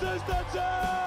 This is the time!